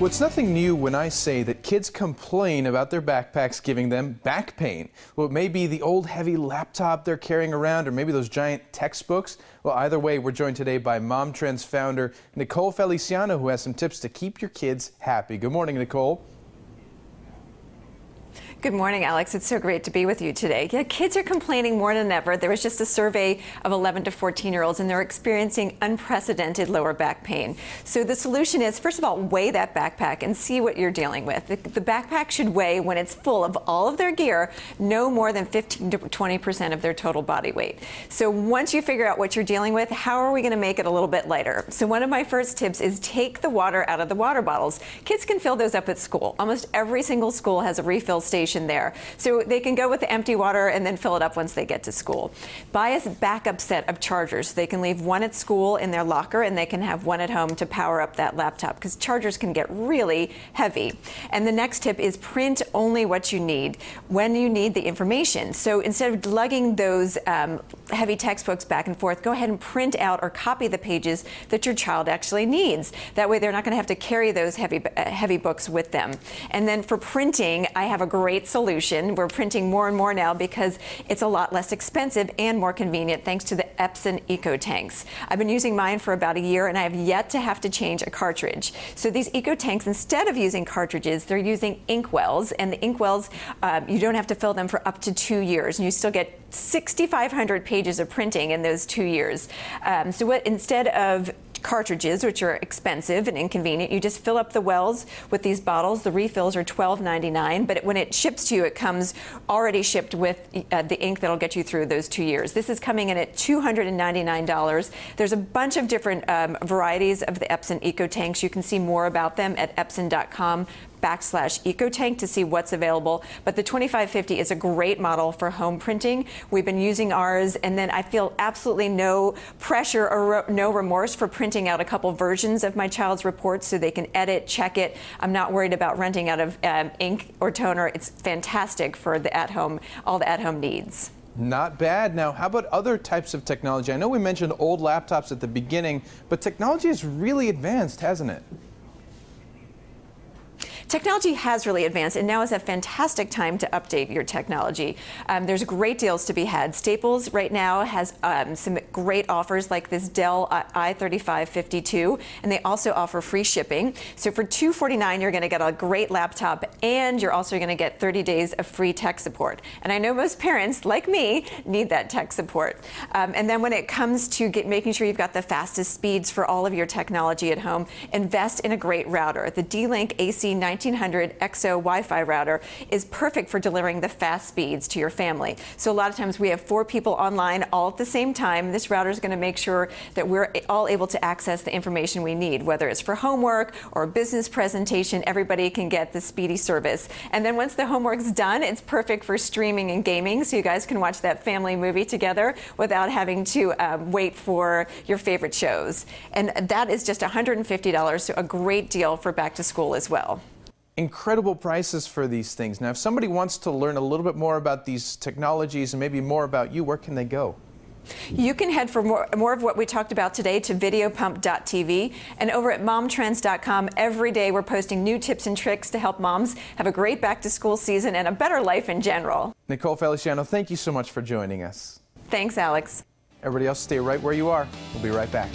Well, it's nothing new when I say that kids complain about their backpacks giving them back pain. Well, it may be the old heavy laptop they're carrying around, or maybe those giant textbooks. Well, either way, we're joined today by Momtrends founder Nicole Feliciano, who has some tips to keep your kids happy. Good morning, Nicole. Good morning, Alex. It's so great to be with you today. Yeah, kids are complaining more than ever. There was just a survey of 11 to 14 year olds, and they're experiencing unprecedented lower back pain. So the solution is, first of all, weigh that backpack and see what you're dealing with. The, the backpack should weigh, when it's full of all of their gear, no more than 15 to 20 percent of their total body weight. So once you figure out what you're dealing with, how are we going to make it a little bit lighter? So one of my first tips is take the water out of the water bottles. Kids can fill those up at school. Almost every single school has a refill station station there. So they can go with the empty water and then fill it up once they get to school. Buy a backup set of chargers. They can leave one at school in their locker and they can have one at home to power up that laptop because chargers can get really heavy. And the next tip is print only what you need when you need the information. So instead of lugging those um, heavy textbooks back and forth, go ahead and print out or copy the pages that your child actually needs. That way they're not going to have to carry those heavy, uh, heavy books with them. And then for printing, I have a great solution. We're printing more and more now because it's a lot less expensive and more convenient thanks to the Epson EcoTanks. I've been using mine for about a year and I have yet to have to change a cartridge. So these EcoTanks, instead of using cartridges, they're using ink wells, and the ink wells, um, you don't have to fill them for up to two years, and you still get 6,500 pages of printing in those two years. Um, so what instead of cartridges, which are expensive and inconvenient. You just fill up the wells with these bottles. The refills are $12.99, but when it ships to you, it comes already shipped with uh, the ink that'll get you through those two years. This is coming in at $299. There's a bunch of different um, varieties of the Epson EcoTanks. You can see more about them at epson.com backslash ecotank to see what's available. But the 2550 is a great model for home printing. We've been using ours, and then I feel absolutely no pressure or no remorse for printing out a couple versions of my child's reports so they can edit, check it. I'm not worried about renting out of um, ink or toner. It's fantastic for the at home, all the at home needs. Not bad. Now, how about other types of technology? I know we mentioned old laptops at the beginning, but technology has really advanced, hasn't it? Technology has really advanced, and now is a fantastic time to update your technology. Um, there's great deals to be had. Staples right now has um, some great offers like this Dell i3552, and they also offer free shipping. So for 249, you're going to get a great laptop, and you're also going to get 30 days of free tech support. And I know most parents, like me, need that tech support. Um, and then when it comes to get, making sure you've got the fastest speeds for all of your technology at home, invest in a great router. The D-Link AC 19 1900 EXO Wi-Fi router is perfect for delivering the fast speeds to your family. So a lot of times we have four people online all at the same time. This router is going to make sure that we're all able to access the information we need, whether it's for homework or a business presentation, everybody can get the speedy service. And then once the homework's done, it's perfect for streaming and gaming, so you guys can watch that family movie together without having to um, wait for your favorite shows. And that is just $150, so a great deal for back to school as well incredible prices for these things. Now, if somebody wants to learn a little bit more about these technologies and maybe more about you, where can they go? You can head for more, more of what we talked about today to videopump.tv and over at momtrends.com. Every day we're posting new tips and tricks to help moms have a great back to school season and a better life in general. Nicole Feliciano, thank you so much for joining us. Thanks, Alex. Everybody else, stay right where you are. We'll be right back.